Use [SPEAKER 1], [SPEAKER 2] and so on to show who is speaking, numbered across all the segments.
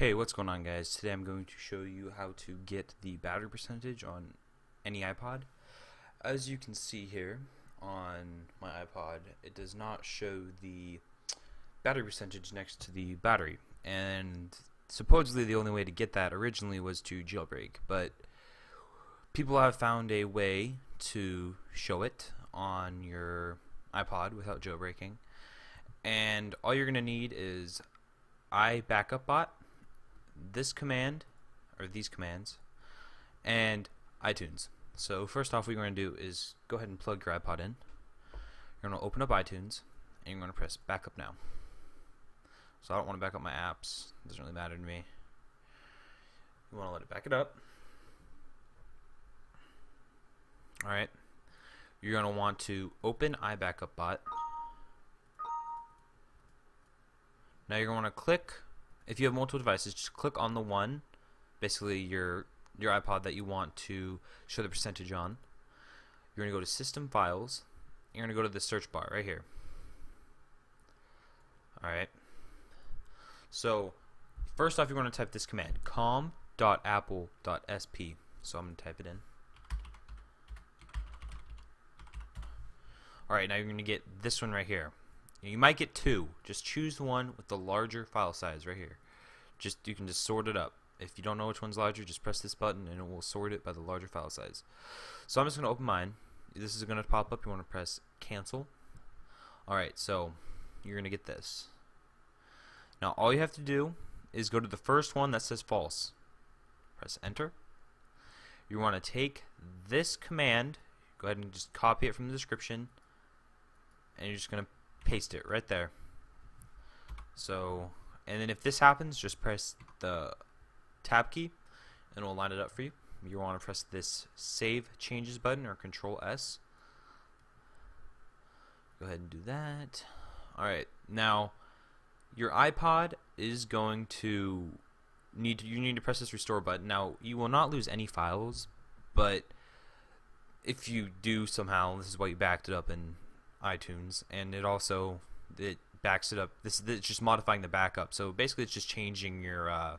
[SPEAKER 1] Hey, what's going on guys? Today I'm going to show you how to get the battery percentage on any iPod. As you can see here on my iPod, it does not show the battery percentage next to the battery. And supposedly the only way to get that originally was to jailbreak, but people have found a way to show it on your iPod without jailbreaking. And all you're going to need is iBackupBot this command, or these commands, and iTunes. So first off, what you're going to do is go ahead and plug your iPod in. You're going to open up iTunes, and you're going to press backup now. So I don't want to back up my apps. It doesn't really matter to me. You want to let it back it up. Alright. You're going to want to open iBackupBot. Now you're going to click if you have multiple devices, just click on the one, basically your your iPod that you want to show the percentage on. You're going to go to System Files. You're going to go to the search bar right here. Alright. So, first off, you're going to type this command com.apple.sp. So, I'm going to type it in. Alright, now you're going to get this one right here. You might get two. Just choose the one with the larger file size right here. Just You can just sort it up. If you don't know which one's larger, just press this button and it will sort it by the larger file size. So I'm just going to open mine. This is going to pop up. You want to press cancel. Alright, so you're going to get this. Now all you have to do is go to the first one that says false. Press enter. You want to take this command, go ahead and just copy it from the description, and you're just going to paste it right there. So, and then if this happens, just press the tab key and it will line it up for you. You want to press this Save Changes button or Control S. Go ahead and do that. Alright, now your iPod is going to need to, you need to press this restore button. Now you will not lose any files, but if you do somehow, this is why you backed it up in iTunes, and it also it backs it up. This is just modifying the backup. So basically, it's just changing your. Uh,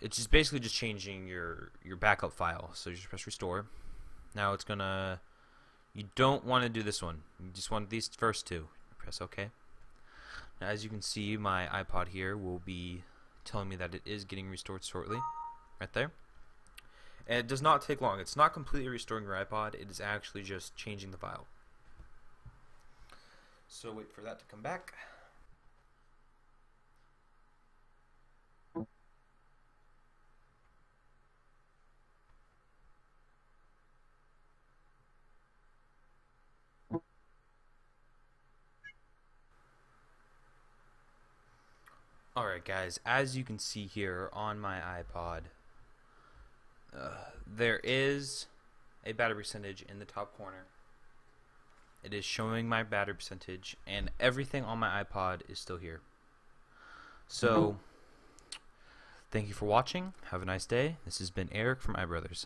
[SPEAKER 1] it's just basically just changing your your backup file. So you just press restore. Now it's gonna. You don't want to do this one. You just want these first two. Press OK. Now, as you can see, my iPod here will be telling me that it is getting restored shortly, right there. And it does not take long. It's not completely restoring your iPod. It is actually just changing the file. So wait for that to come back. Alright guys, as you can see here on my iPod, uh, there is a battery percentage in the top corner. It is showing my battery percentage, and everything on my iPod is still here. So, thank you for watching. Have a nice day. This has been Eric from iBrothers.